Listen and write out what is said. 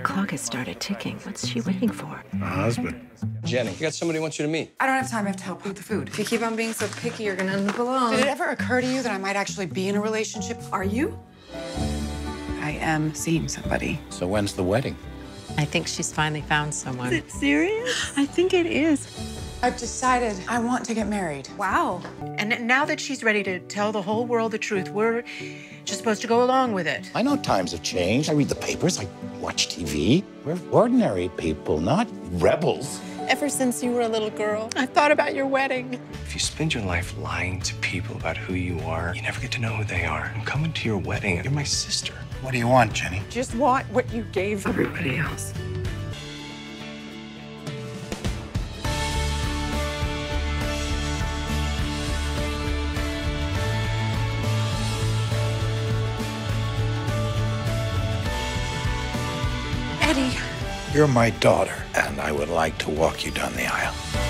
clock has started ticking. What's she waiting for? My husband. Jenny, you got somebody who wants you to meet. I don't have time. I have to help with the food. If you keep on being so picky, you're gonna end up alone. Did it ever occur to you that I might actually be in a relationship? Are you? I am seeing somebody. So when's the wedding? I think she's finally found someone. Is it serious? I think it is. I've decided I want to get married. Wow. And now that she's ready to tell the whole world the truth, we're just supposed to go along with it. I know times have changed. I read the papers, I watch TV. We're ordinary people, not rebels. Ever since you were a little girl, I've thought about your wedding. If you spend your life lying to people about who you are, you never get to know who they are. I'm coming to your wedding. You're my sister. What do you want, Jenny? Just want what you gave Everybody else. You're my daughter, and I would like to walk you down the aisle.